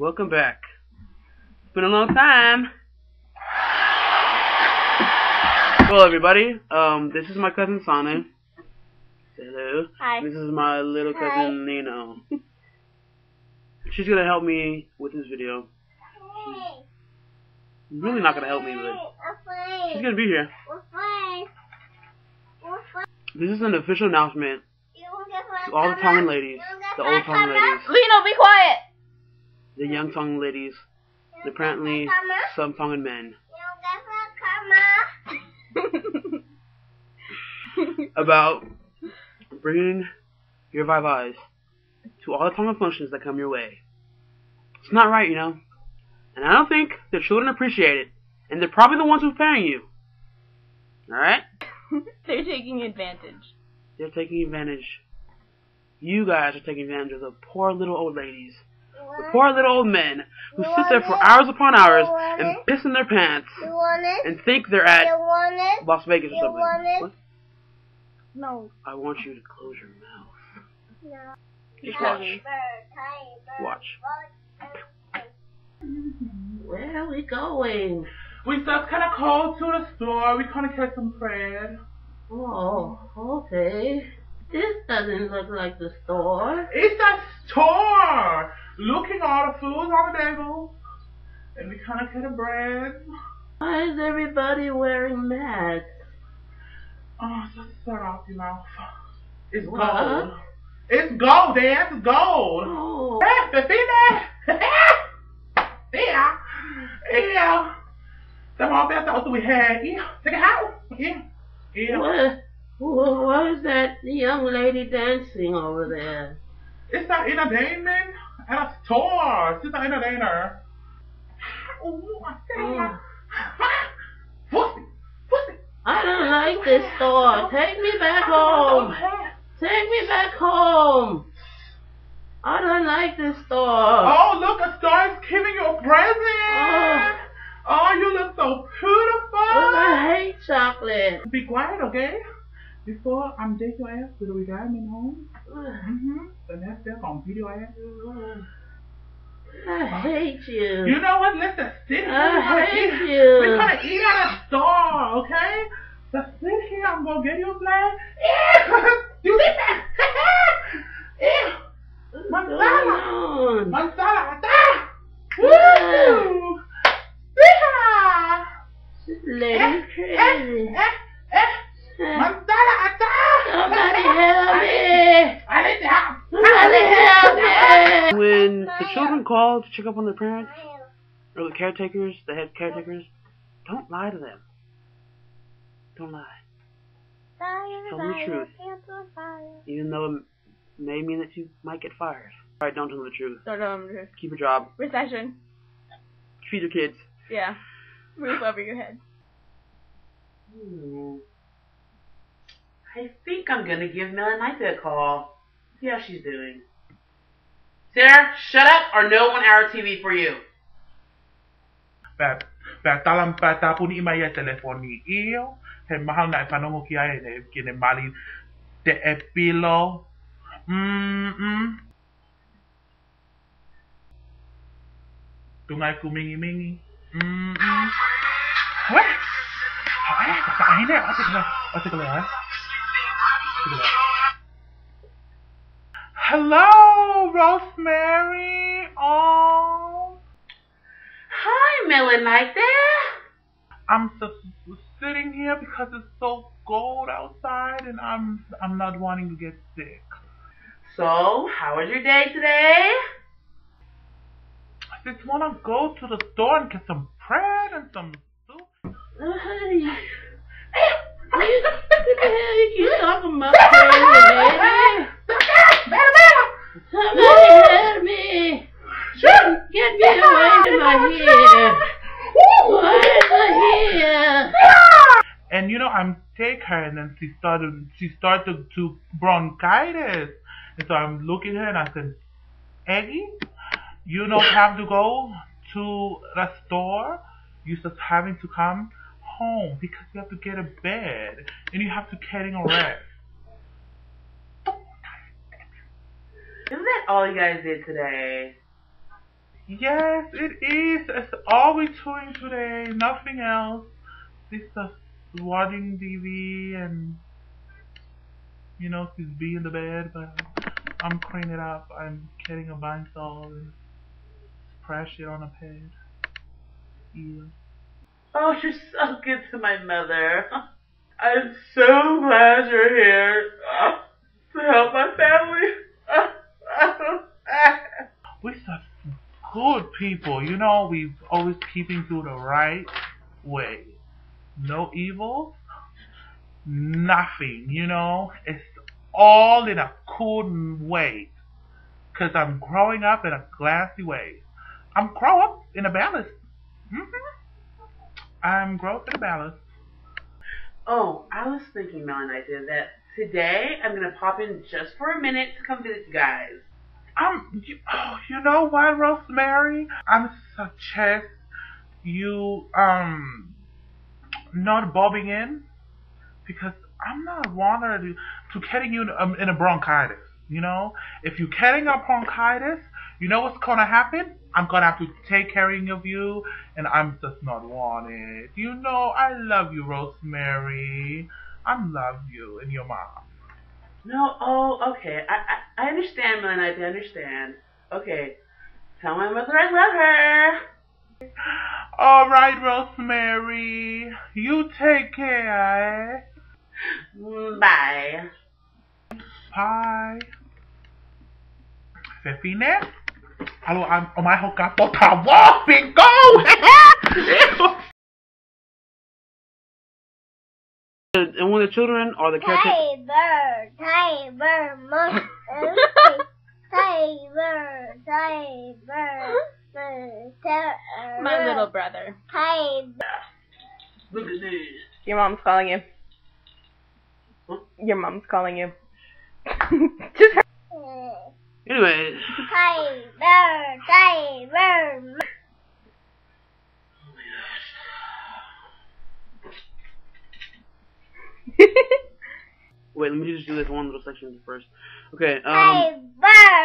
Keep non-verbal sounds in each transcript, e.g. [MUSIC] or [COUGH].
Welcome back. It's been a long time. Well, everybody, um, this is my cousin Sana. Hello. Hi. This is my little cousin Hi. Nino. She's gonna help me with this video. She's really not gonna help me, but she's gonna be here. This is an official announcement to all the Tongan ladies, the old Tongan ladies, Lino, be quiet. The young Tongan ladies, and apparently some Tongan men, [LAUGHS] about bringing your vaivais to all the Tongan functions that come your way. It's not right, you know. And I don't think the children appreciate it. And they're probably the ones who's paying you. Alright? [LAUGHS] They're taking advantage. They're taking advantage. You guys are taking advantage of the poor little old ladies. The poor little old men who sit there for hours upon hours and piss in their pants and think they're at Las Vegas or something. What? No. I want you to close your mouth. No. Just watch. Watch. Where are we going? We just kind of called to the store. We kind of catch some bread. Oh, okay. This doesn't look like the store. It's a store. Looking all the food on the table. And we kind of get a bread. Why is everybody wearing masks? Oh, just start off your mouth. It's What? gold. It's gold, Dad. It's gold. Oh, [LAUGHS] the thing there. Yeah. Yeah. That's all best out we had. Yeah. Take a house. Yeah. Yeah. what? wh- Why that young lady dancing over there? It's an entertainment at a store. She's an entertainer. Ooh, I Oh. Pussy. Pussy. I don't like this store. Take me back home. Take me back home. I don't like this store. Oh, look, a star is giving you a present. Oh. Oh, you look so beautiful. I hate chocolate. Be quiet, okay? Before I'm take your ass to the retirement home. Mm-hmm. The on video ass. I hate you. You know what? Let's just sit here. I hate eat- you. We're gonna eat at a store, okay? Sit here. I'm gonna get you a plate. [LAUGHS] you sit there. Ew. What's Manzana. going on? Manzana. Ah. Woo. Yeah. This lady's crazy. Eh, eh. Manzana. Somebody help me! I need help. Somebody help me! When the children call to check up on their parents, or the caretakers, the head caretakers, don't lie to them. Don't lie. Tell them the truth. Even though it may mean that you might get fired. Alright, don't tell them the truth. Don't know. I'm just- Keep your job. Recession. Feed your kids. Yeah. Roof over your head. Hmm. I think I'm gonna give Melenaite a call. See how she's doing. Sarah, shut up or no one hour TV for you. Bab, bab talam pa tapuni imaya telefoni iyo. He mahal na ipanongo kia ene kine mali te epilo. Mm mm. Tungai kumingi mingi. Mm mm. Weh. Weh, tak ini. Asik lah, asik. Hello. Rosemary oh Hi, Melenaite. I'm just sitting here because it's so cold outside and I'm I'm not wanting to get sick. So, how was your day today? I just want to go to the store and get some bread and some soup. Hey, what the hell you talking about crazy, lady? Somebody help me! Get me away from my hair! Why is my hair? And you know, I'm take her and then she started she started to bronchitis. And so I'm looking at her and I said, Eggie, you don't have to go to the store. You're just having to come home because you have to get a bed and you have to getting a rest. Isn't that all you guys did today? Yes, it is. It's all we're doing today. Nothing else. This just watching TV and you know, she's be in the bed, but I'm cleaning it up. I'm getting a Lysol and splash it on a pad. Yeah. Oh, you're so good to my mother. [LAUGHS] I'm so glad you're here uh, to help my family. [LAUGHS] We're such good people, you know. We always keeping to the right way. No evil, nothing, you know. It's all in a cool way. Cause I'm growing up in a classy way. I'm grow up in a balance. hmm I'm grow up in a balance. Oh, I was thinking, Melenaite, that today I'm gonna pop in just for a minute to come visit you guys. I'm, you, oh, you know what, Rosemary? I'm suggest you um not bobbing in because I'm not wanted to, to getting you um, in a bronchitis. You know, if you're getting a bronchitis, you know what's gonna happen? I'm gonna have to take care of you, and I'm just not wanted. You know, I love you, Rosemary. I love you and your mom. No, oh, okay. I I, I understand, Melenaite. I understand. Okay. Tell my mother I love her. All right, Rosemary. You take care. Bye. Bye. Se fine. Hallo, am om my hookah por favor, bingo! And when the children are the caretakers, Tiber, Tiber, [LAUGHS] monkey, Tiber, Tiber, My little brother. Hi. Look at this. Your mom's calling you. Your mom's calling you. [LAUGHS] Just her. anyway, Tiber, Tiber. [LAUGHS] wait, let me just do this one little section first. Okay, um,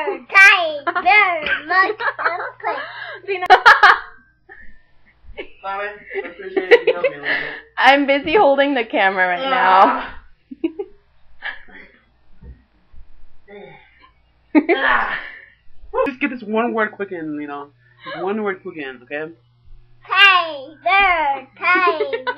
Tiber, Tiber, monkey. Zena. Sorry. I appreciate it. You helped me a little bit. I'm busy holding the camera right now. [LAUGHS] Just get this one word quick in, you know, one word quick in, okay? Tiber, Tiber.